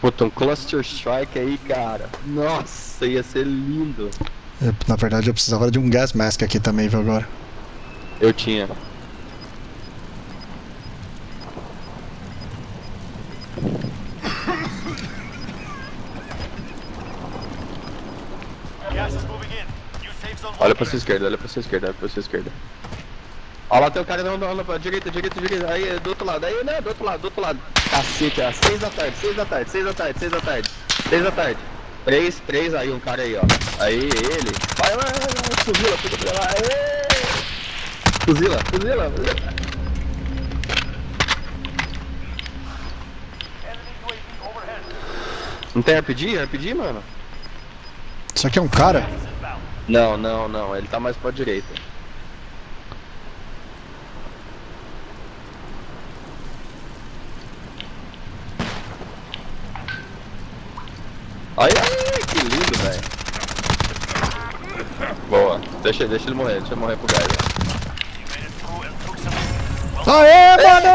Puta, um Cluster Strike aí, cara. Nossa, ia ser lindo. Eu, na verdade, eu precisava de um gas mask aqui também, viu, agora. Eu tinha. Olha pra sua esquerda, olha pra sua esquerda, olha pra sua esquerda. Olha lá, tem o cara não, não, não, direita, direita, direita. Aí, do outro lado, aí, né, do outro lado, do outro lado. Cacete, às seis da tarde, seis da tarde, seis da tarde, seis da tarde, seis da tarde. Três, três, aí, um cara aí, ó. Aí, ele. Vai, vai, vai, fuzila, fuzila, lá! Fuzila, fuzila, fuzila. Não tem RPG? RPG, mano? Isso aqui é um cara? Não, não, não, ele tá mais pra direita. Ai, ai, que lindo, velho. Boa, deixa, deixa ele morrer, deixa ele morrer pro gás. Aê, mano!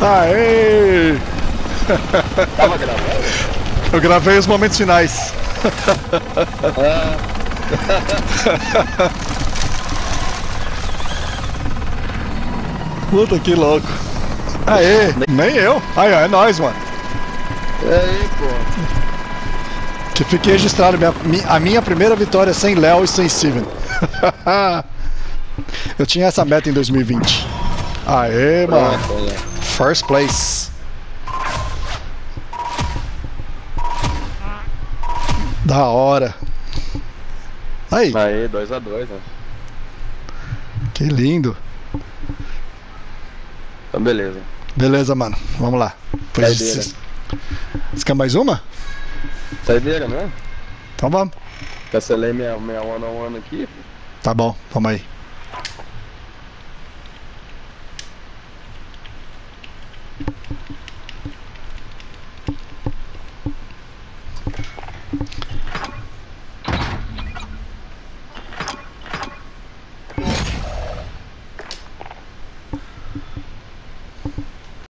Aê! Tava gravando? Eu gravei os momentos finais. Puta que louco. Aê, nem eu. Aí, ó, é nóis, mano. Aí, pô. Que fique registrado minha- mi- a minha primeira vitória sem Léo e sem Steven. Eu tinha essa meta em 2020. Aê, mano. Aí, First place. Da hora. Aí. Aí, 2x2, né? que lindo. Então, beleza. Beleza, mano. Vamos lá. Depois Saideira. Você você quer mais uma? Saideira, né? Então vamos. Cancelei minha, minha one-on-one aqui. Tá bom, vamos aí.